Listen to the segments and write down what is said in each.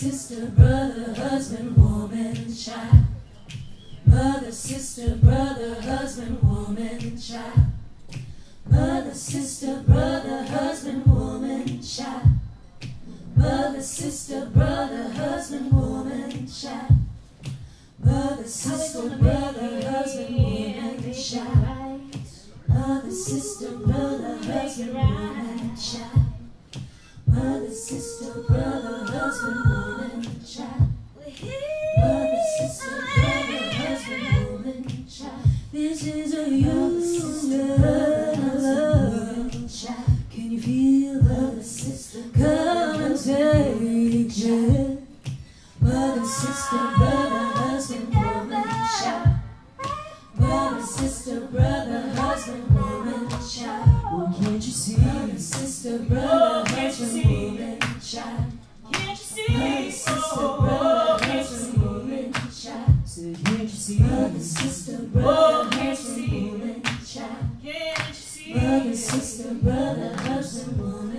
sister, brother, husband, woman, child. Mother, sister, brother, husband, woman, child. Mother, sister, brother, husband, woman, child. Mother, sister, brother, husband, woman, child. Mother, sister, brother, husband, woman, child. Mother, sister, brother, husband, woman, child. Mother, sister, brother, husband, woman, child. Mother, sister, brother, husband, woman, child. This is a union, husband, child. Can you feel mother, sister, come and take it? Mother, sister, brother, husband, woman, child. Brother, sister, brother, husband, Brother, sister, brother, husband, woman, child. Can't you see? Brother, sister, Oh, brother, can't you see? woman, child. Said, can't you see? Brother, sister, Oh, brother, can't you husband, see? woman. Can't you see? Brother, sister, brother, husband, woman, child.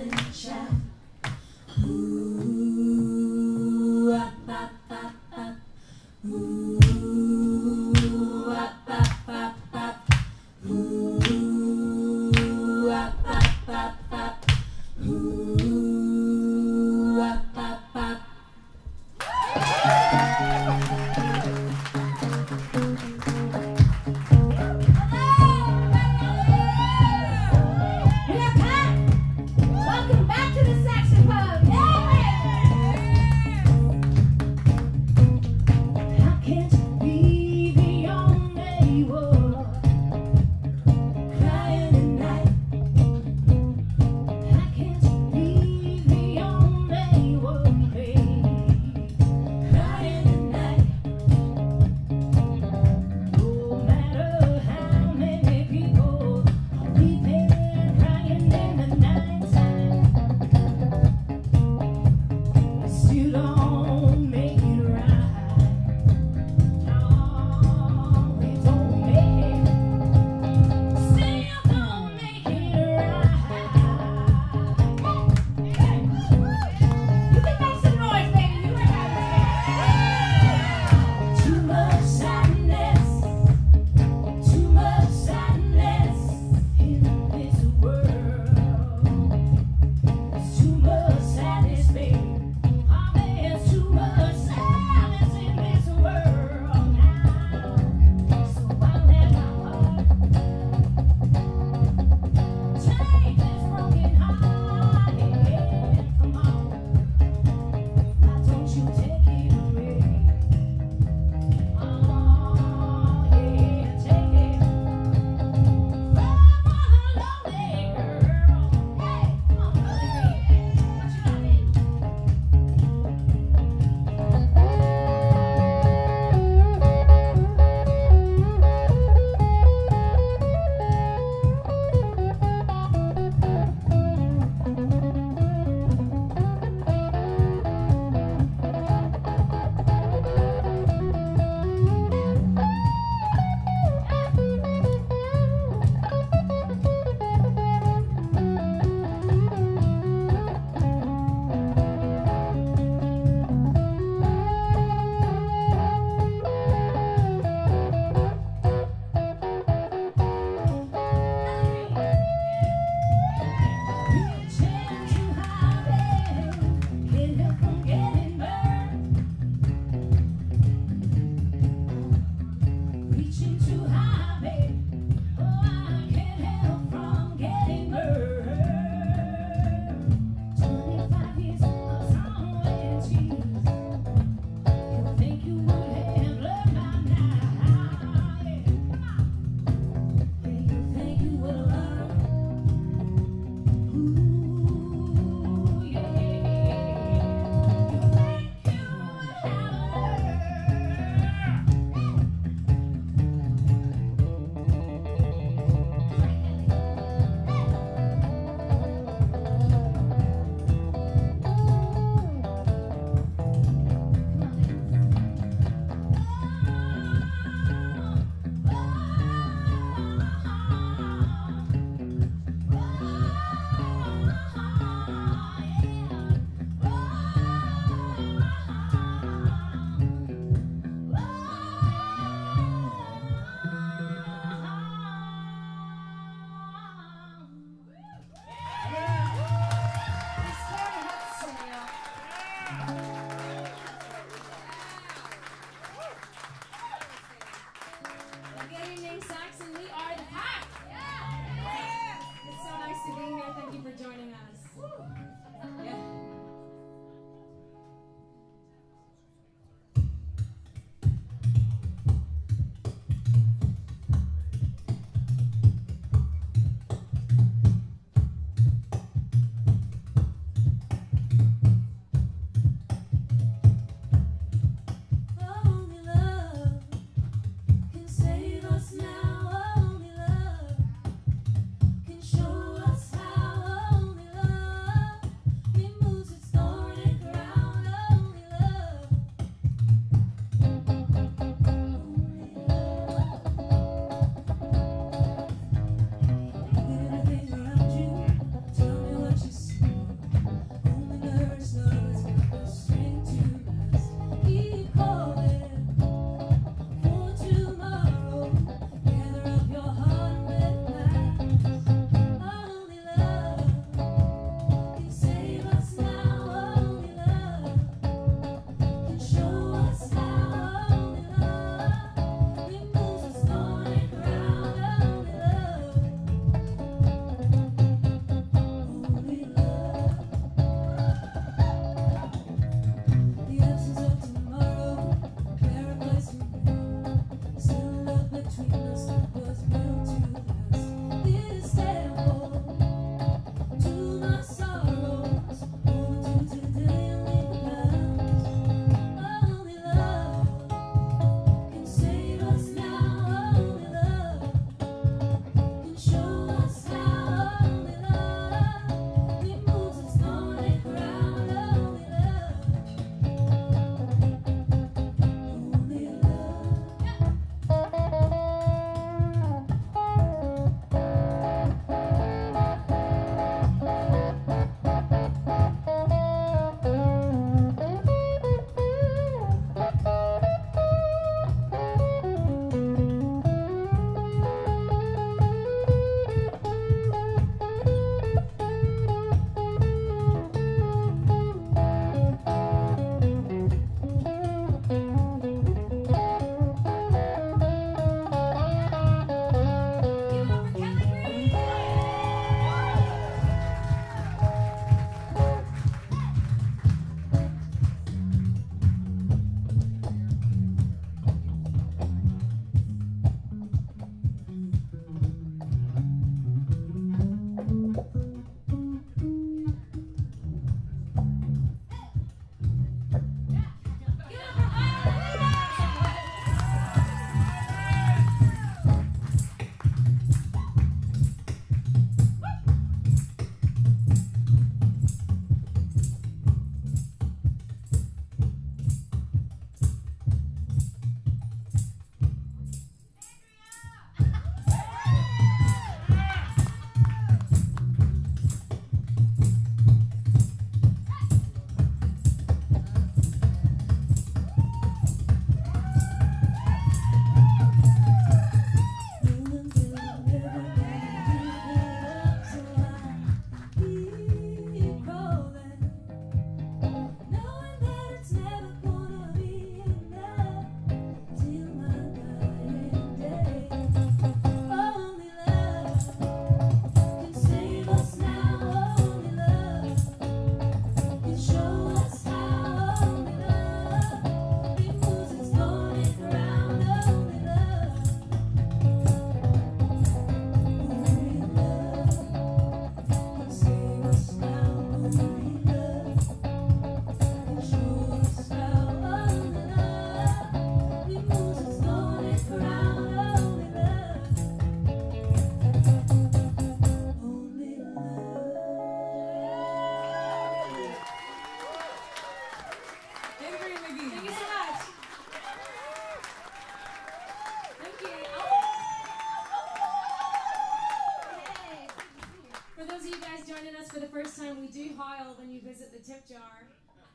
do howl when you visit the tip jar.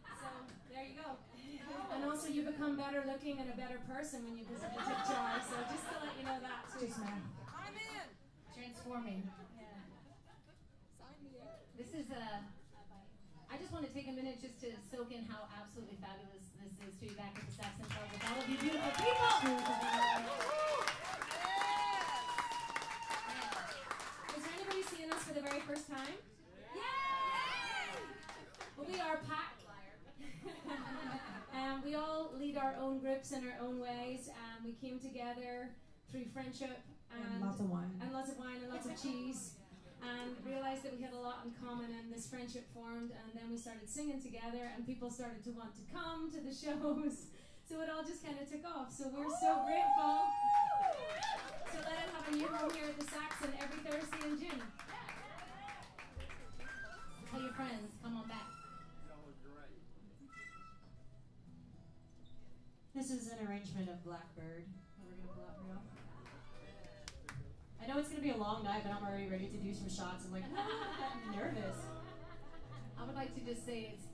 So there you go. And also, you become better looking and a better person when you visit the tip jar. So just to let you know that too. Just now. I'm in. Transforming. Yeah. This is a. I just want to take a minute just to soak in how absolutely fabulous this is to be back at the Saxon Club with all of you beautiful people. Um, we all lead our own groups in our own ways. Um, we came together through friendship and, and, lots of wine and lots of wine and lots of cheese, and realized that we had a lot in common. And this friendship formed, and then we started singing together, and people started to want to come to the shows. So it all just kind of took off. So we're so grateful. So let it have a new home here at the Saxon every Thursday in June. Arrangement of Blackbird. that We're gonna pull out for y'all. I know it's gonna be a long night, but I'm already ready to do some shots. I'm like, I'm nervous. I would like to just say it's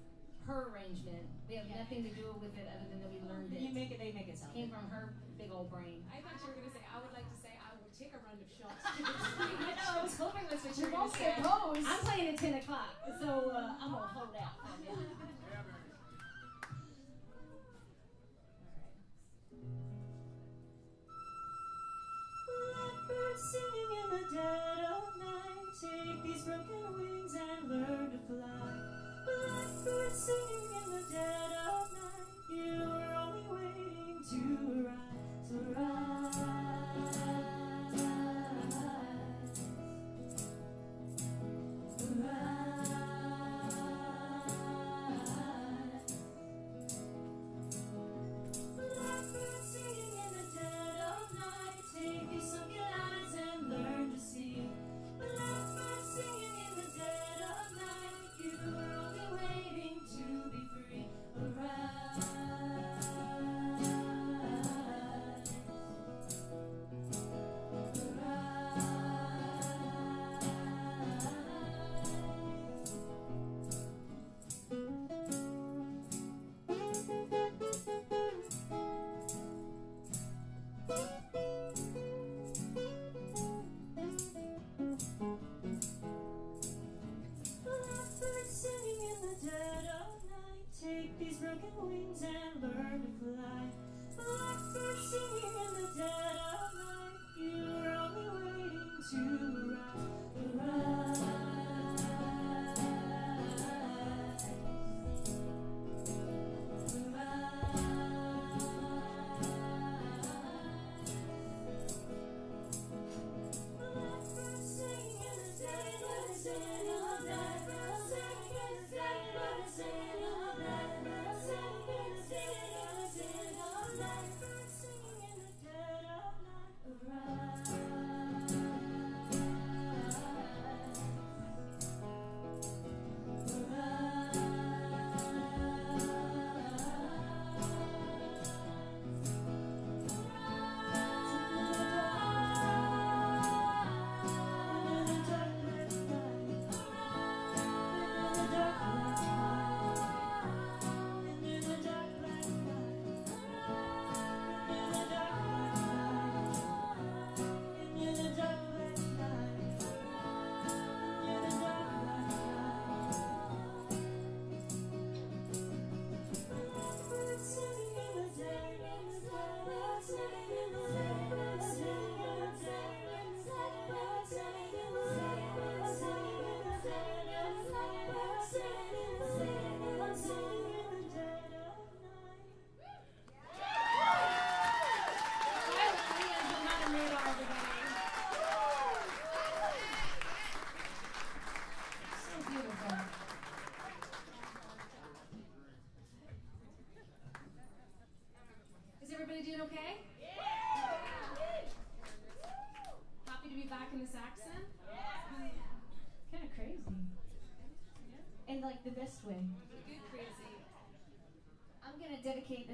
her arrangement. We have nothing to do with it other than that we learned it. You it. make it, they make it sound. Came from her big old brain. I thought you were going to say I would like to say I will take a round of shots to the screen. I know I was hoping that's what you You're were going to say opposed. I'm playing at 10 o'clock So uh, I'm gonna hold out. dead of night. Take these broken wings and learn to fly. Blackbird singing in the dead of night. You were only waiting to rise, to rise.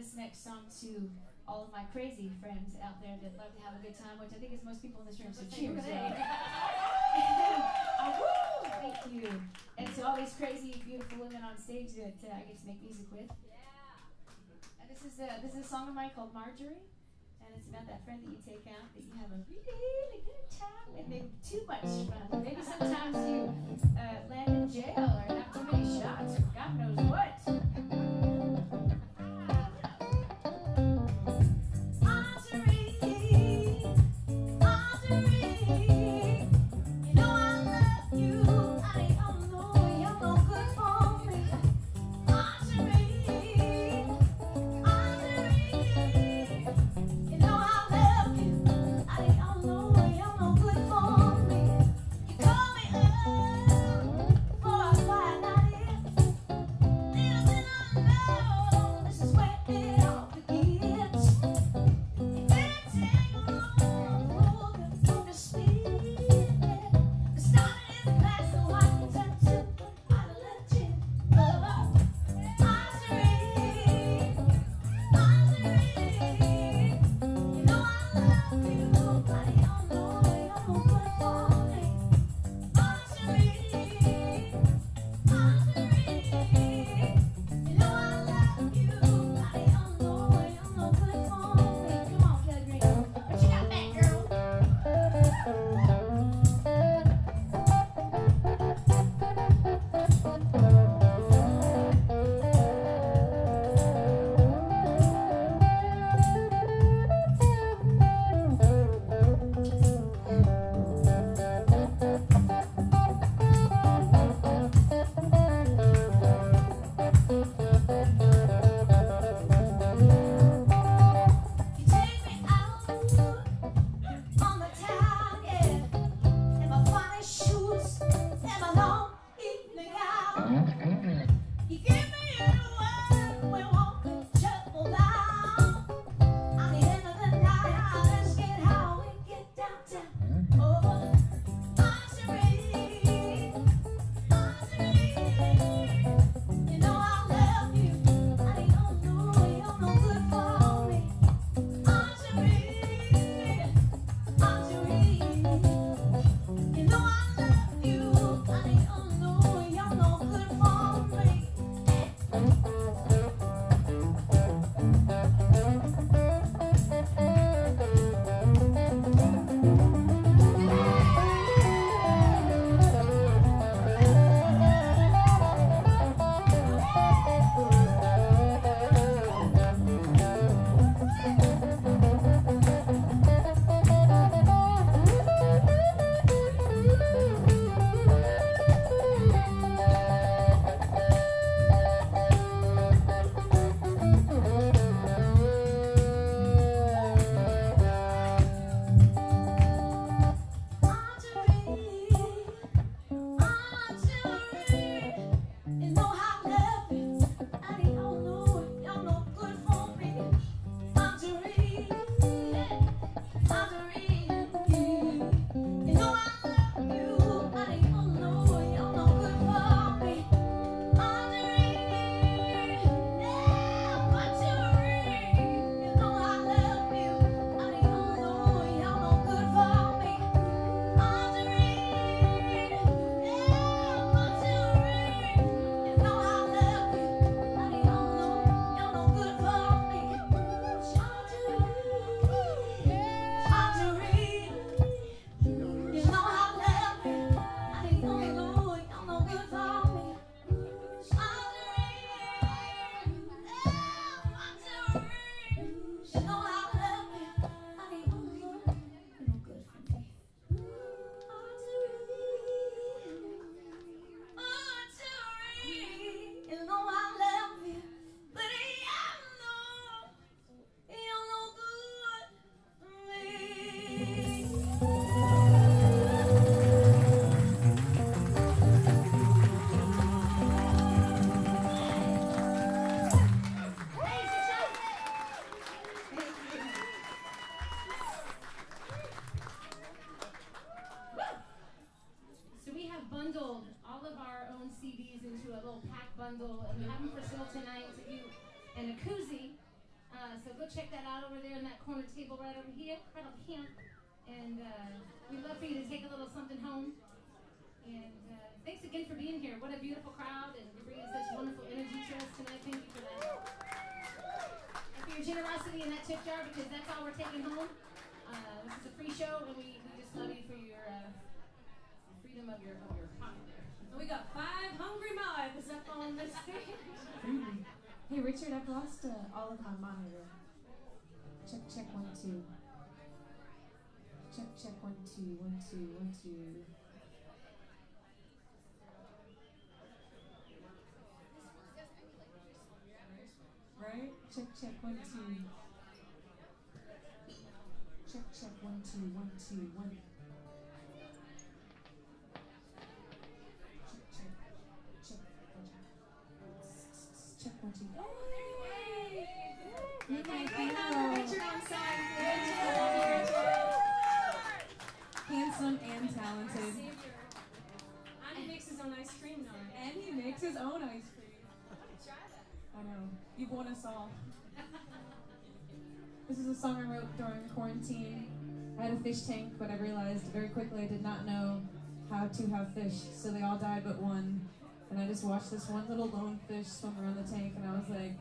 This next song to all of my crazy friends out there that love to have a good time, which I think is most people in this room. So cheers, y'all. Thank you. And to all these crazy, beautiful women on stage that uh, I get to make music with. Yeah. And this is a this is a song of mine called Marjorie, and it's about that friend that you take out that you have a really good time with, maybe too much fun. Maybe sometimes you uh, land in jail or have too many shots or God knows what. And uh, we'd love for you to take a little something home. And uh, thanks again for being here. What a beautiful crowd, and you're bringing such wonderful energy to us tonight. Thank you for that. And for your generosity in that tip jar, because that's all we're taking home. Uh, this is a free show, and we, we just love you for your uh, freedom of your of your pocket we got five hungry mouths up on the stage. Hey Richard, I've lost uh, all of my monitor. Check, check, one, two. Check, check, one, two, one, two, one, two. Right? Check, check, one, two. Check, check, one, two, one, two, one. Check, Handsome and talented. And he makes his own ice cream now. And he makes his own ice cream. I know. You've won us all. This is a song I wrote during quarantine. I had a fish tank, but I realized very quickly I did not know how to have fish, so they all died but one. And I just watched this one little lone fish swim around the tank, and I was like,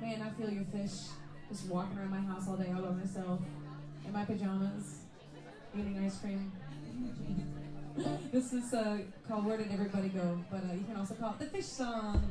man, I feel your fish. Just walking around my house all day all by myself, in my pajamas, eating ice cream. this is uh, called Where Did Everybody Go? But uh, you can also call it the fish song.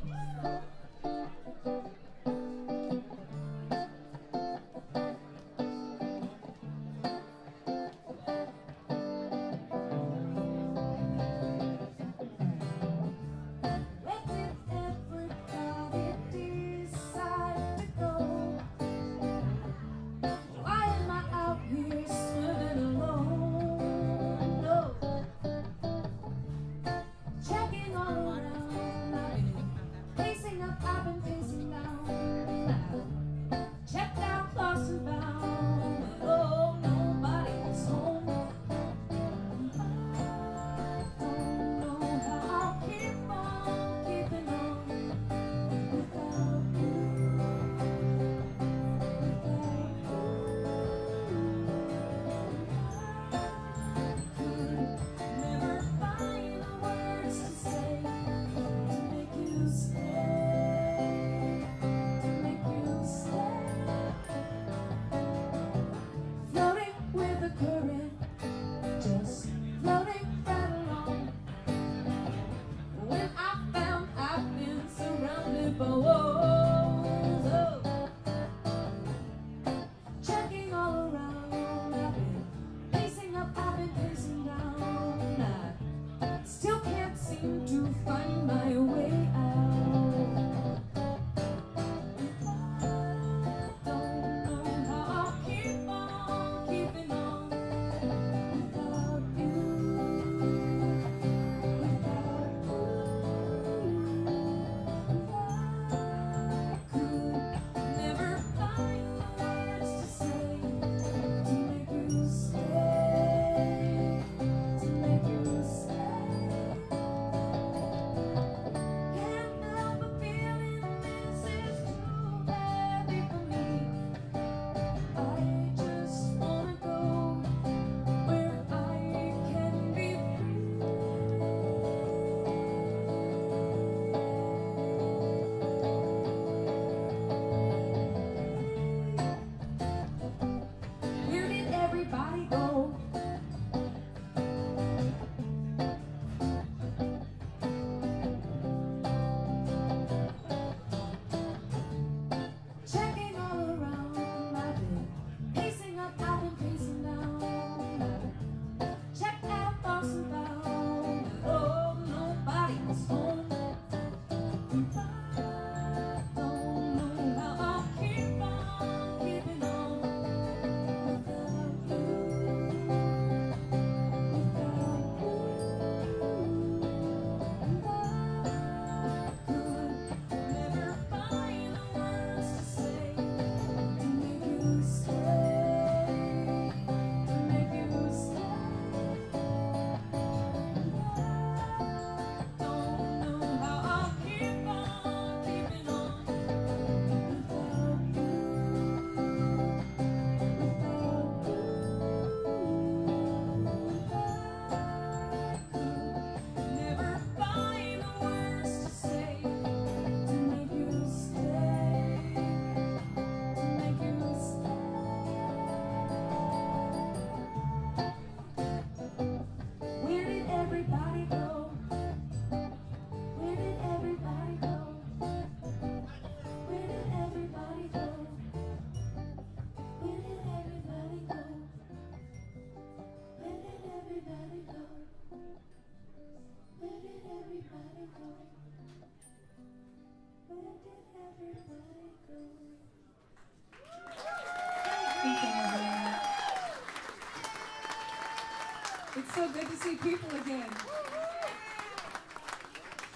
So good to see people again.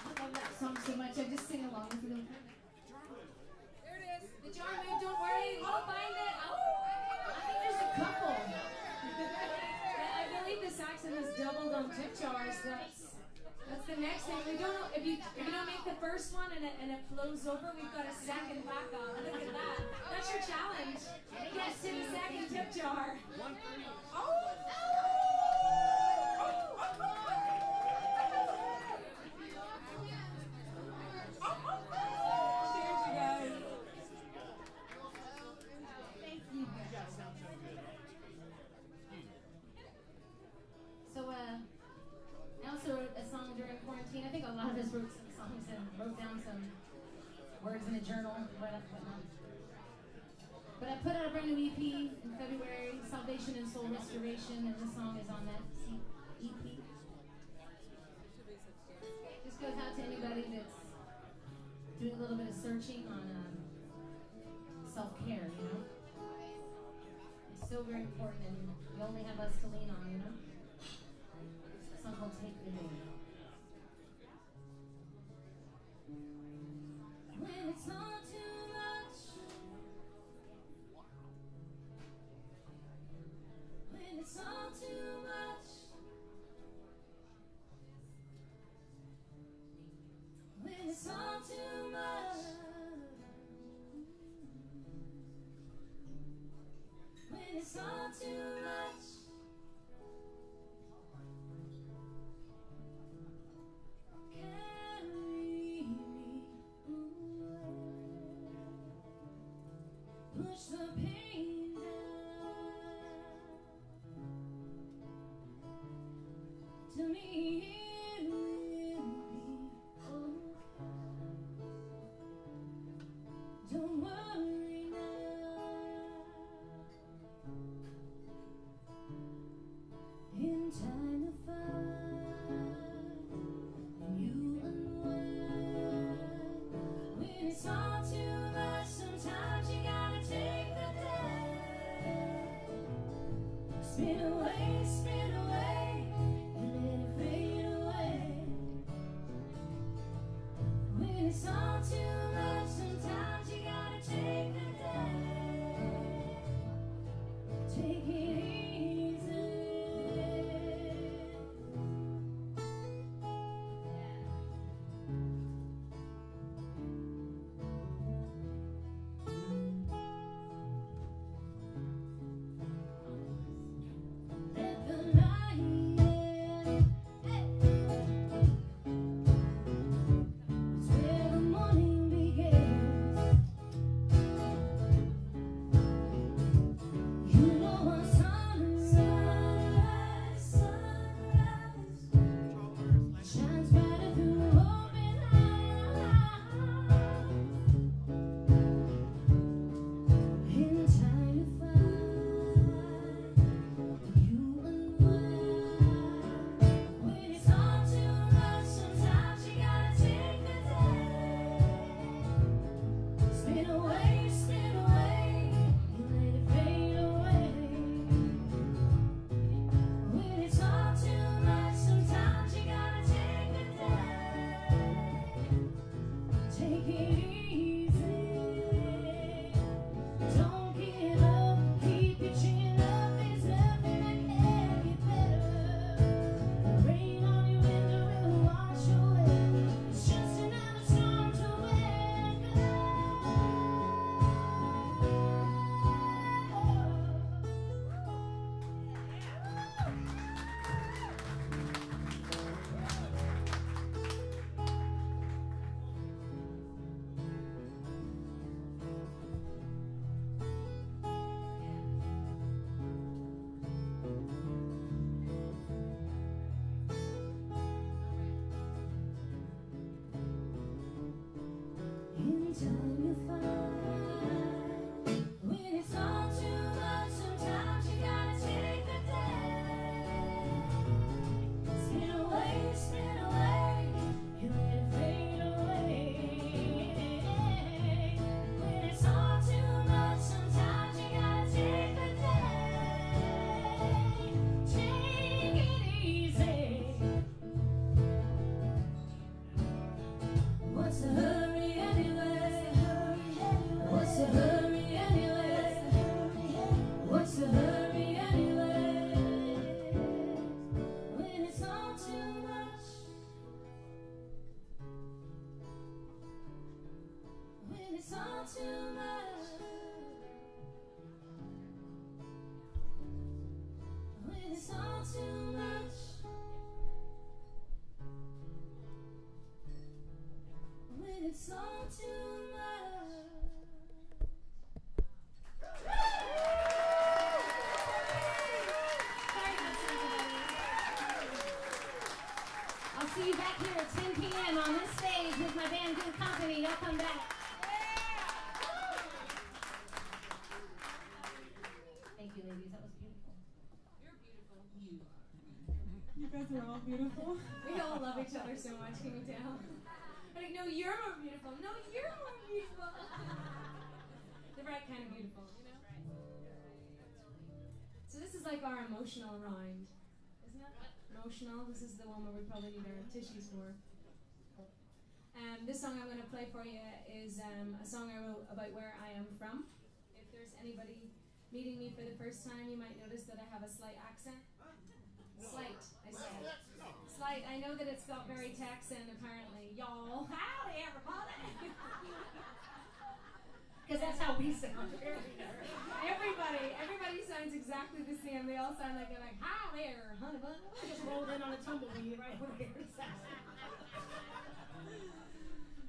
I love that song so much. I just sing along with it. There it is. The jar move, don't worry. We'll find it. Oh, I think there's a couple. I I believe the saxon has doubled on tip jars. That's that's the next thing. We don't know if you if you don't make the first one and it and it flows over, we've got a second backup. Look at that. That's your challenge. Get to the second tip jar. One. Oh, song to me. Emotional round, isn't it? Emotional. This is the one where we probably need our tissues more. Um, this song I'm going to play for you is um, a song I wrote about where I am from. If there's anybody meeting me for the first time, you might notice that I have a slight accent. Slight, I said. Slight. I know that it's got very Texan apparently. Y'all, howdy everybody. Because that's how we sound. Everybody, everybody sounds exactly the same. They all sound like they're like, hi there, honey bun. just rolled in on a tumbleweed right over here.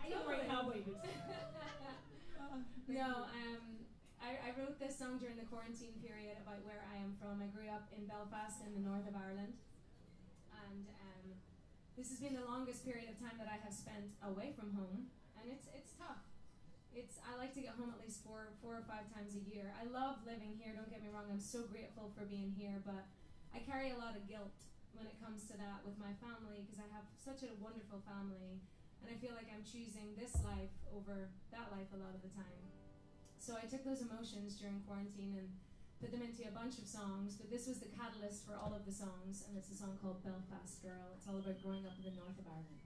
Don't worry, cowboy boots. No, um, I, I wrote this song during the quarantine period about where I am from. I grew up in Belfast in the north of Ireland. And um, this has been the longest period of time that I have spent away from home. And it's, it's tough. It's, I like to get home at least four, four or five times a year. I love living here, don't get me wrong. I'm so grateful for being here, but I carry a lot of guilt when it comes to that with my family because I have such a wonderful family and I feel like I'm choosing this life over that life a lot of the time. So I took those emotions during quarantine and put them into a bunch of songs, but this was the catalyst for all of the songs, and it's a song called Belfast Girl. It's all about growing up in the north of Ireland.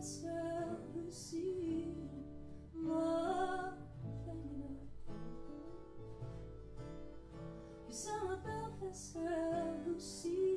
You're summer Belfast girl who sees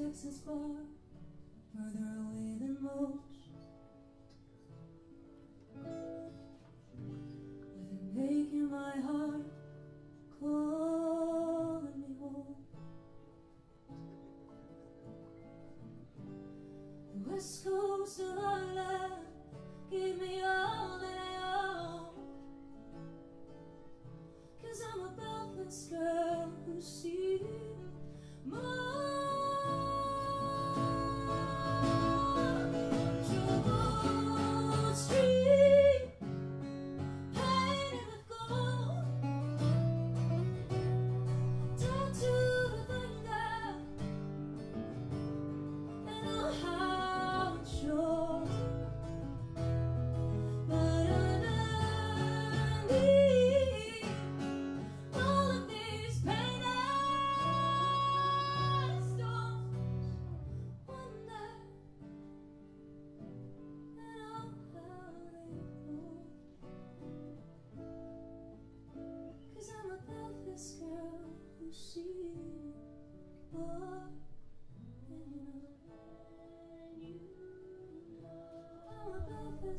Texas bar.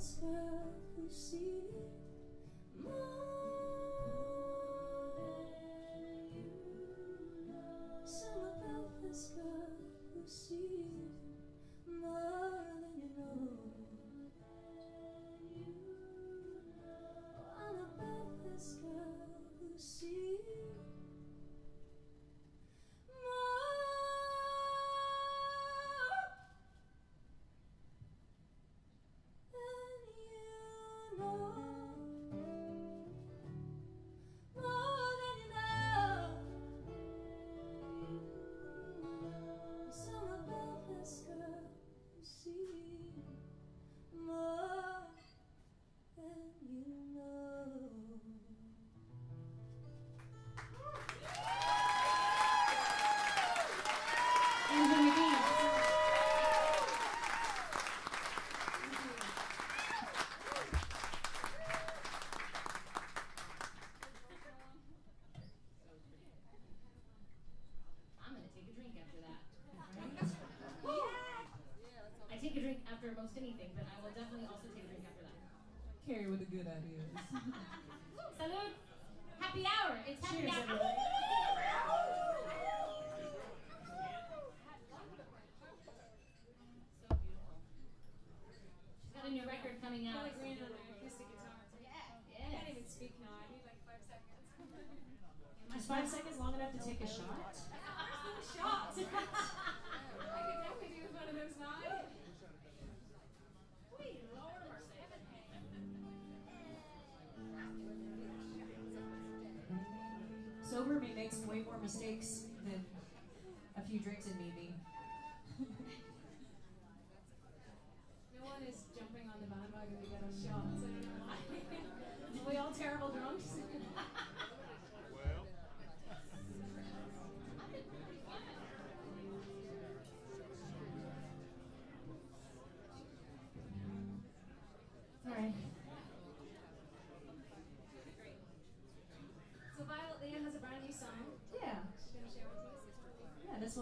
as well.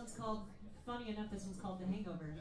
one's called, funny enough, this one's called The Hangover.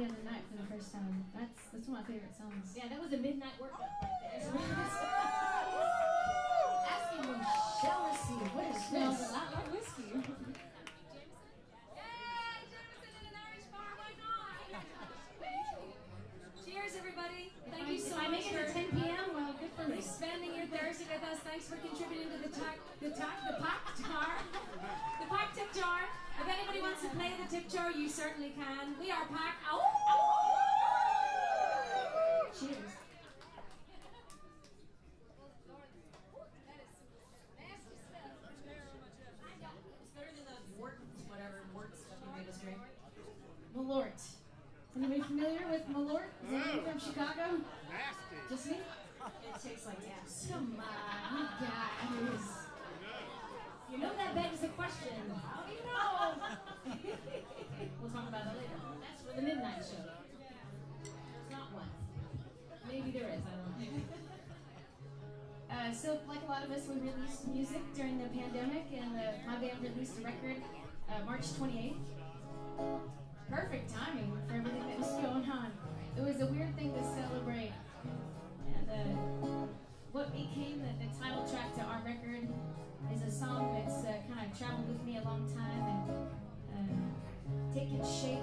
The other night for the first time. That's that's one of my favorite songs. Yeah, that was a midnight workout right there. Asking for jealousy. What is Smells this? a lot like whiskey. Cheers, everybody. Thank If you I- so if I much make it for to 10 p.m., well, good for me. spending your Thursday with us. Thanks for contributing to the tac, the tac, the PAACK jar, the PAACK tip jar. If anybody wants to play the tip jar, you certainly can. We are PAACK. Ow, Cheers. It's better than the wort, whatever wort stuff you made us drink. Malort. Anybody familiar with Malort? Is anybody from Chicago? Nasty. Just me? It tastes like gas. Come on, you guys. You know that begs the question. How do you know? We'll talk about that later. That's for the midnight show. There's not one. Maybe there is. I don't know. Uh, so, like a lot of us, we released music during the pandemic, and uh, my band released a record uh, March 28th. Perfect timing for everything that was going on. It was a weird thing to celebrate. And uh, what became the, the title track to our record is a song that's uh, kind of traveled with me a long time and uh, taken shape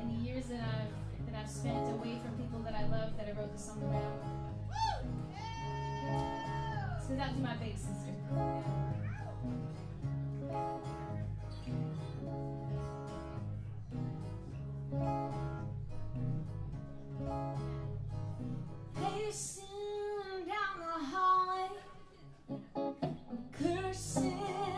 in the years that I've that I've spent away from people that I love that I wrote the song about. Out to my big sister. Pacing down the hallway, cursing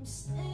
I'm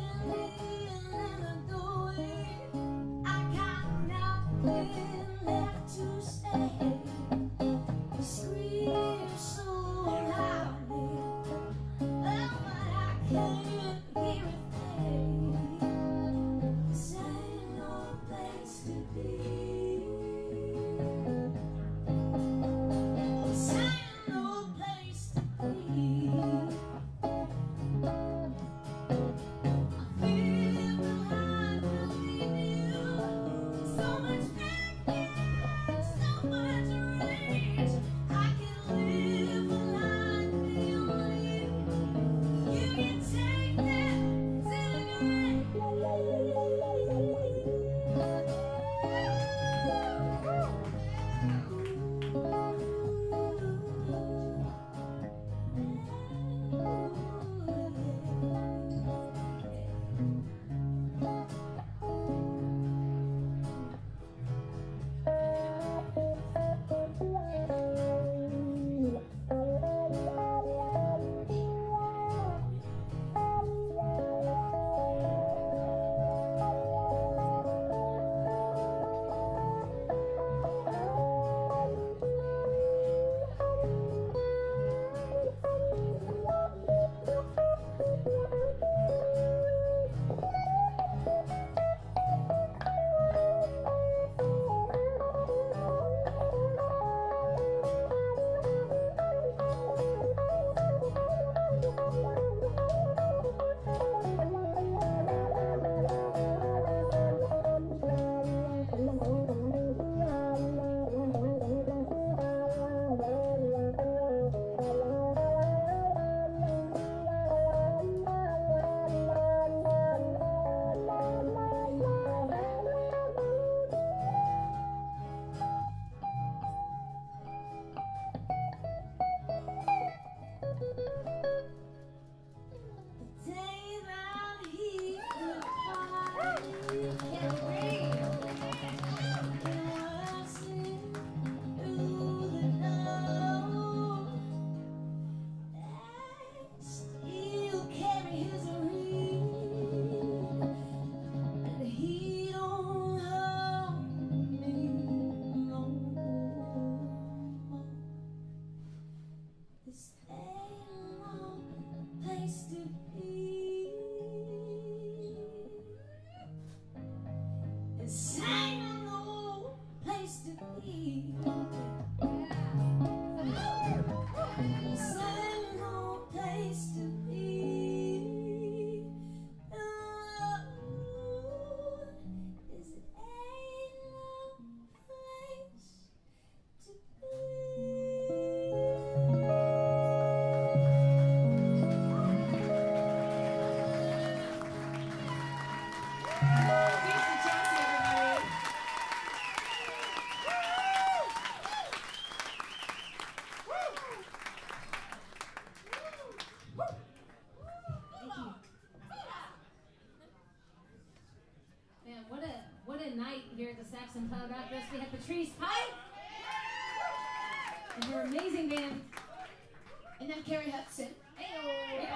Saxon Cloud Rock Fest. We had Patrice Pike and her amazing band. And then Cari Hutson. Hey,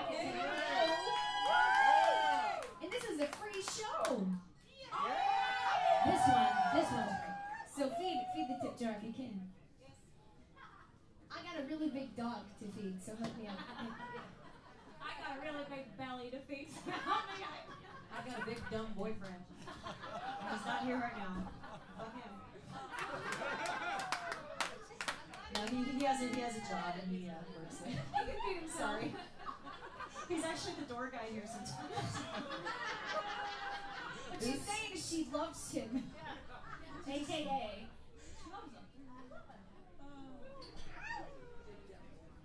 And this is a free show. This one, this one's free. So feed feed the tip jar if you can. I got a really big dog to feed, so help me out. I got a really big belly to feed. Oh my God. I got a big dumb boyfriend. He's not here right now. Fuck him. No, he, he has a he has a job and he uh, works there. He can feed himself. Sorry. He's actually the door guy here sometimes. What she's saying is she loves him. AKA.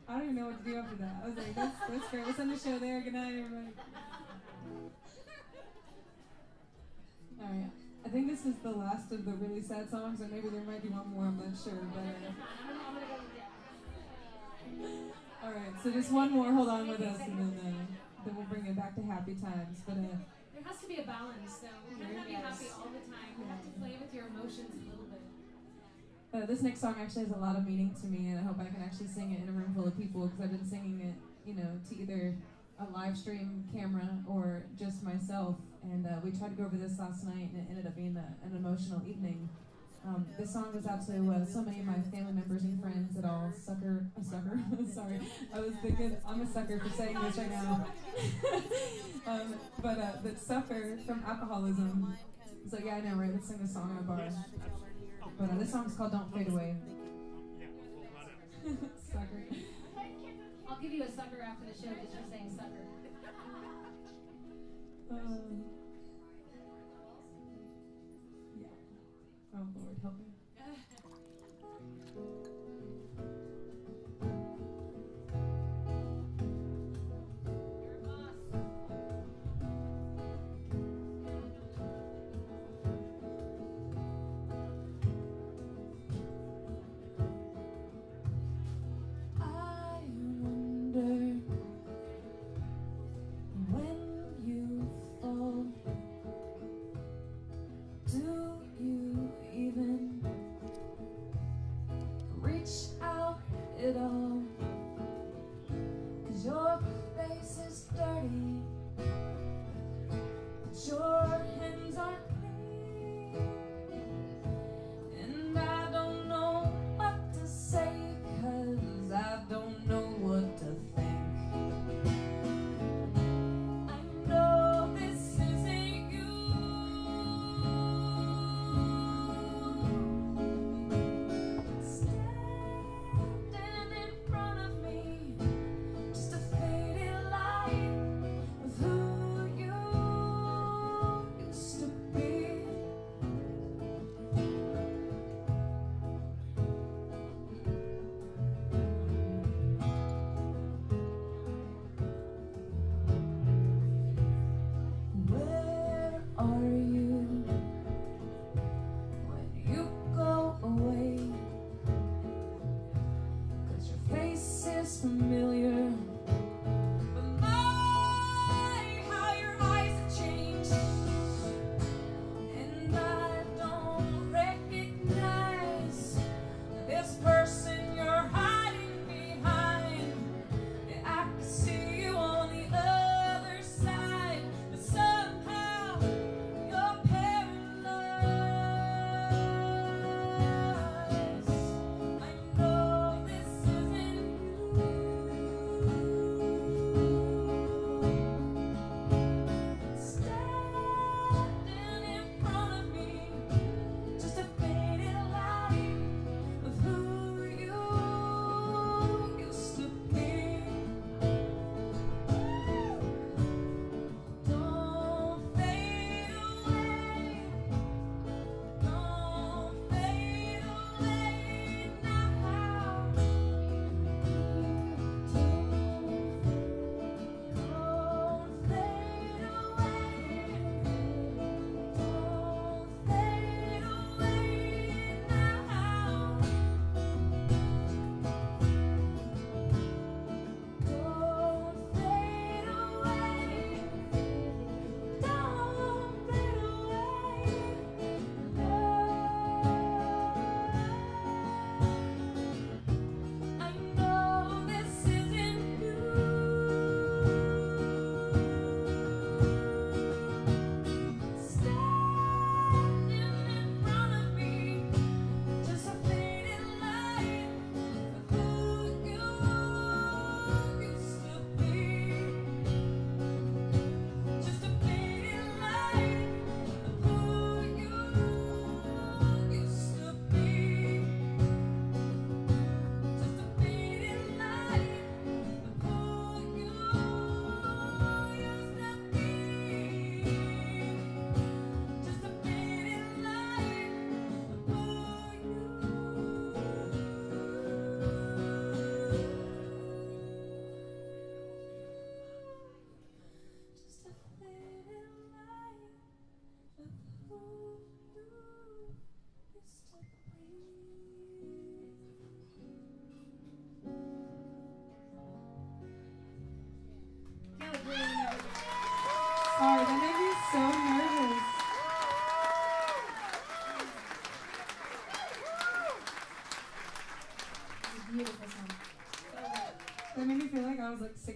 I don't even know what to do after that. I was like, that's, great. Let's end the show there. Good night, everybody. All right. I think this is the last of the really sad songs, or maybe there might be one more. I'm not sure, but. Uh, all right. So just one more. Hold on with us, and then uh, then we'll bring it back to happy times. But uh, There has to be a balance, though. You can't be happy all the time. You have to play with your emotions a little bit. Uh, this next song actually has a lot of meaning to me, and I hope I can actually sing it in a room full of people because I've been singing it, you know, to either a live stream camera or just myself. And uh, we tried to go over this last night, and it ended up being a, an emotional evening. Um, this song was absolutely uh, so many of my family members and friends that all sucker, a sucker. Sorry, I was thinking I'm a sucker for saying this right now. um, but uh, that suffer from alcoholism. So yeah, I know, right? Let's sing this song in a bar. But uh, this song's called "Don't Fade Away." Sucker. I'll give you a sucker after the show just for saying sucker. Um,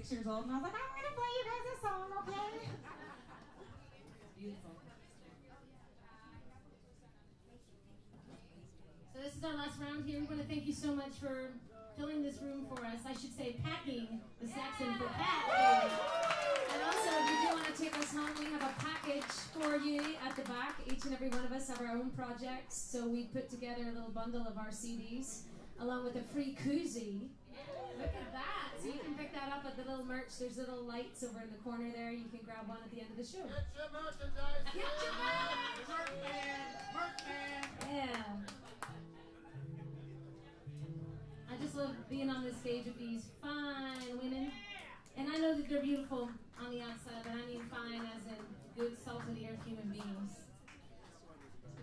six years old, and I was like, I'm gonna play you guys a song, okay? Beautiful. So this is our last round here. We want to thank you so much for filling this room for us. I should say packing the Saxon for Pat. And also, if you do want to take us home, we have a package for you at the back. Each and every one of us have our own projects. So we put together a little bundle of our CDs along with a free koozie. Look at that. So you can pick that up at the little merch. There's little lights over in the corner there. You can grab one at the end of the show. Get your merchandise. Get your merch. Merch man. Merch man. Yeah. I just love being on this stage with these fine women. And I know that they're beautiful on the outside, but I mean fine as in good, salt of the earth human beings.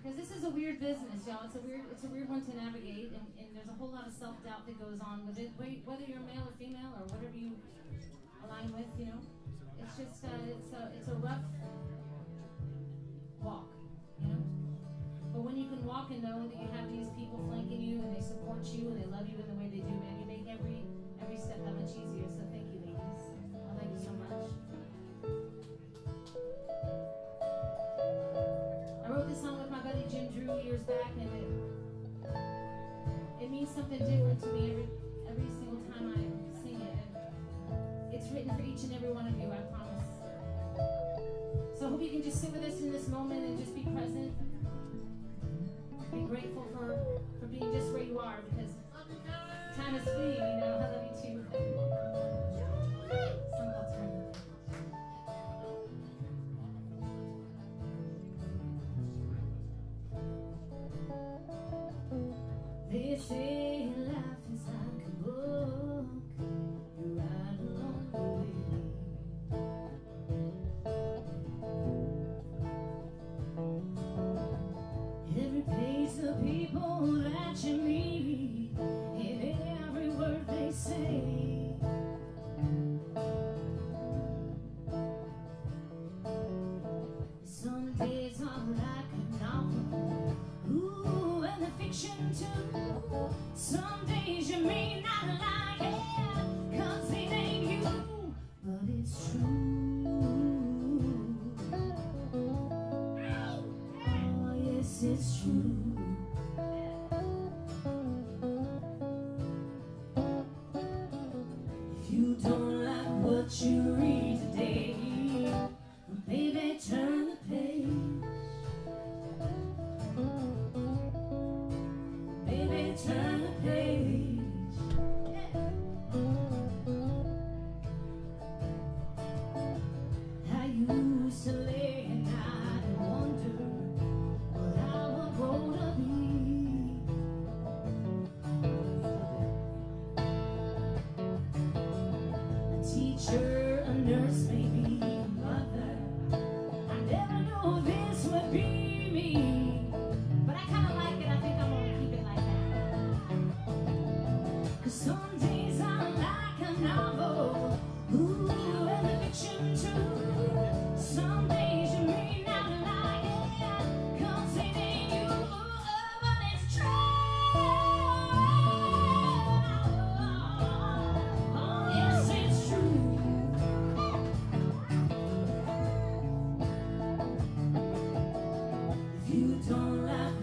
Because this is a weird business, y'all. It's a weird, it's a weird one to navigate, and, and there's a whole lot of self doubt that goes on with it. wh- Whether you're male or female or whatever you align with, you know, it's just uh, it's a it's a rough walk, you know. But when you can walk and know that you have these people flanking you and they support you and they love you in the way they do, man, you make every every step that much easier. So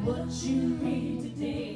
what you read today,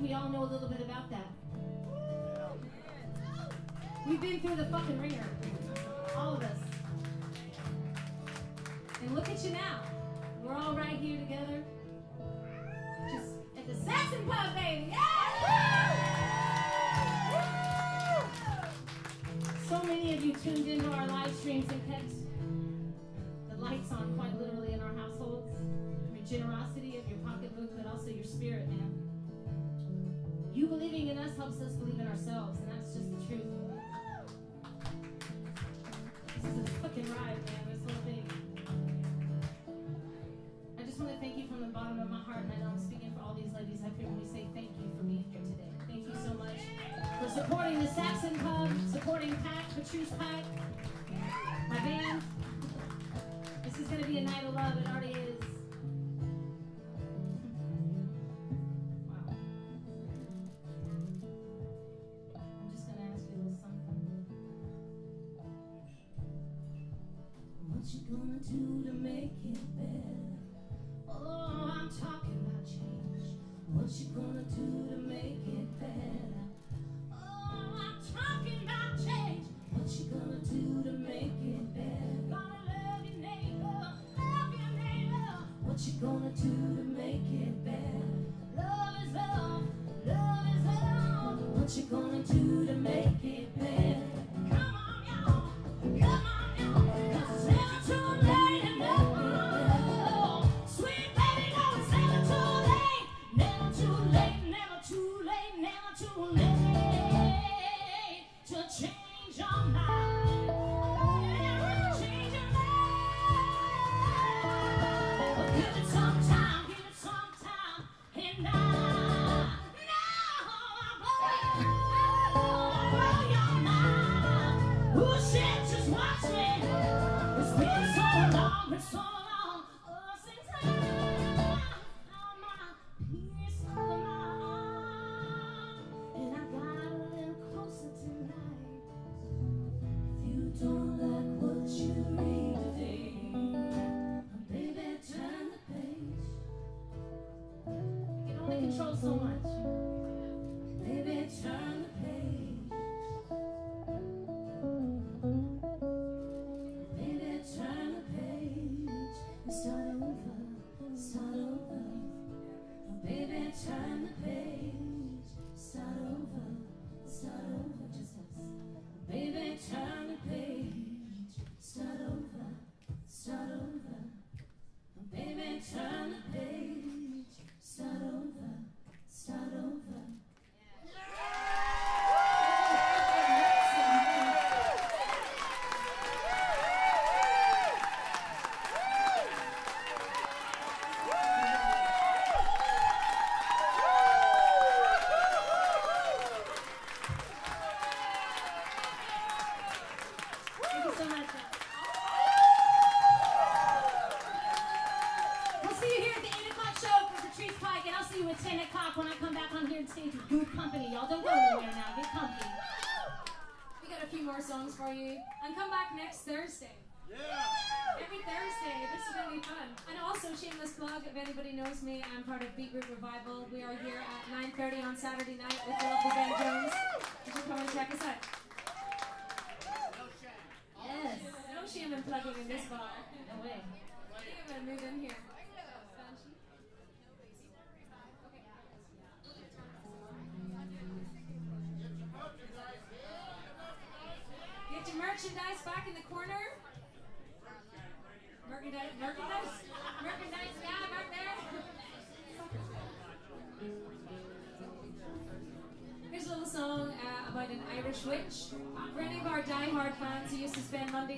think we all know a little bit about that. We've been through the fucking ringer, all of us. And look at you now. We're all right here together. Just at the Saxon Pub, baby. Yeah! So many of you tuned into our live streams and kept the lights on quite literally in our households. Your generosity of your pocketbook, but also your spirit, man. You believing in us helps us believe in ourselves, and that's just the truth. This is a fucking ride, man, this whole thing. I just want to thank you from the bottom of my heart, and I know I'm speaking for all these ladies. I can really say thank you for being here today. Thank you so much for supporting the Saxon Pub, supporting Pat, Patrice Pat. Amen.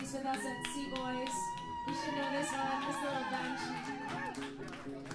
He's with us at Sea Boys. You should know this one, this little bunch.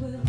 will.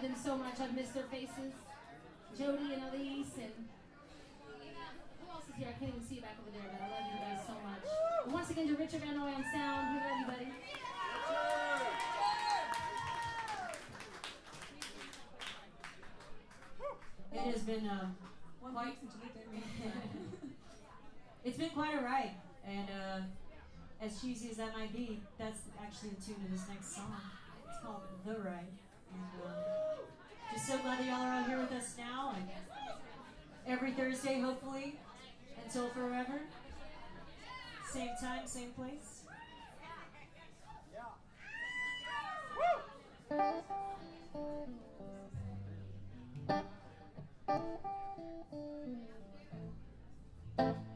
Love them so much. I've missed their faces. Jody and Elise and who else is here? I can't even see you back over there, but I love you guys so much. Once again to Richard Van on sound. We love you, buddy. It has been um, One week since you looked at me. it's been quite a ride, and uh, as cheesy as that might be, that's actually the tune of this next song. It's called "The Ride," and just so glad y'all are out here with us now, and every Thursday, hopefully, until forever. Same time, same place. Whenever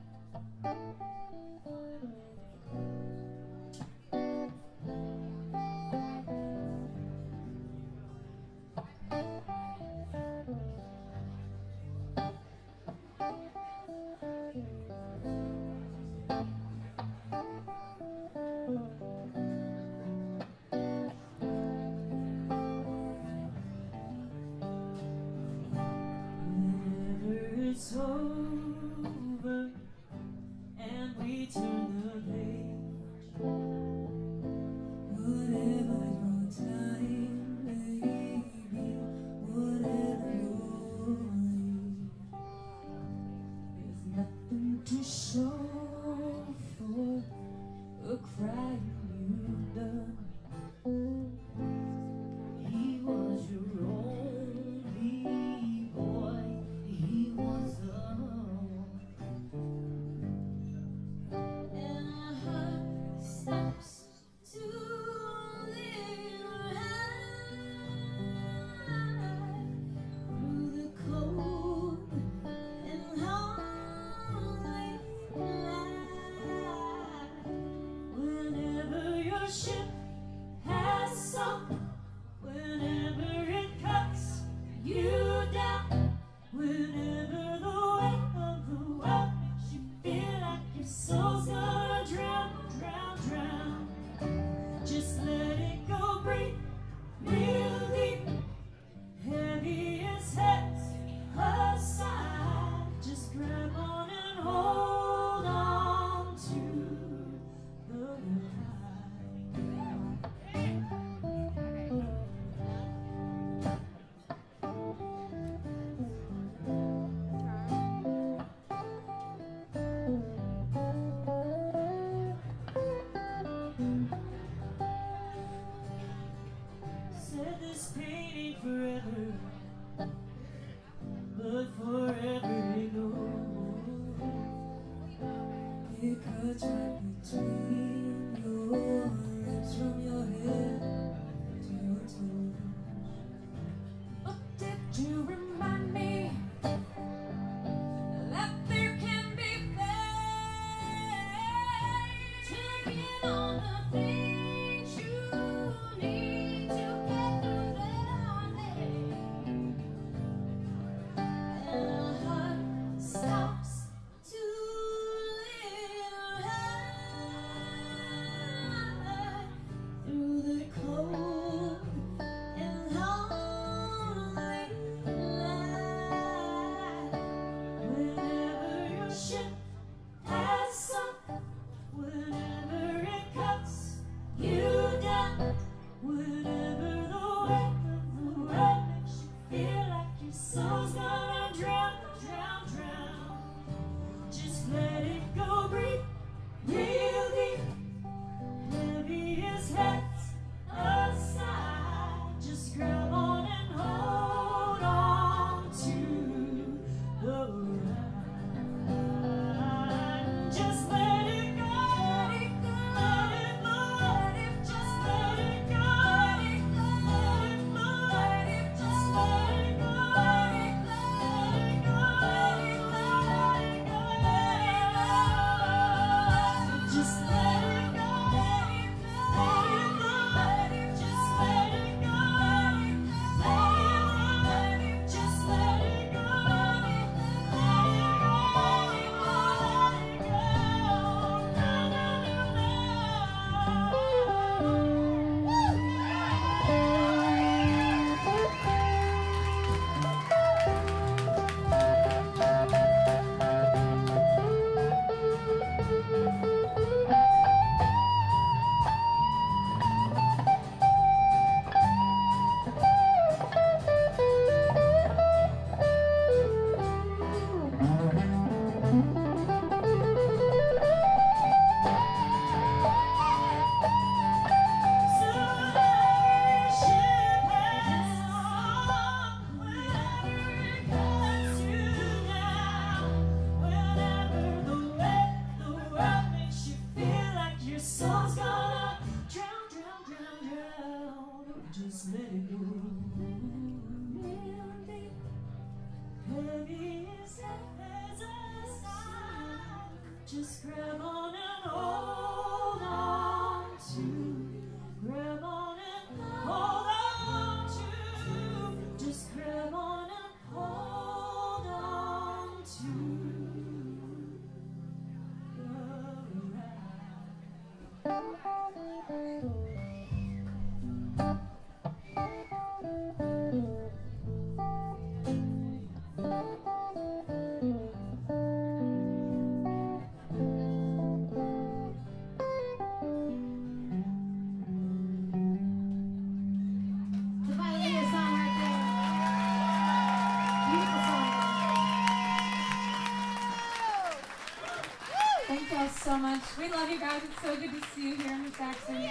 Thank y'all so much. We love you guys. It's so good to see you here in Jackson.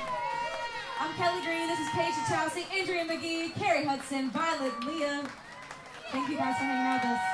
I'm Kelly Green. This is Paige Chelsea, Andrea Magee, Cari Hutson, Violet, Lea. Thank you guys for hanging out with us.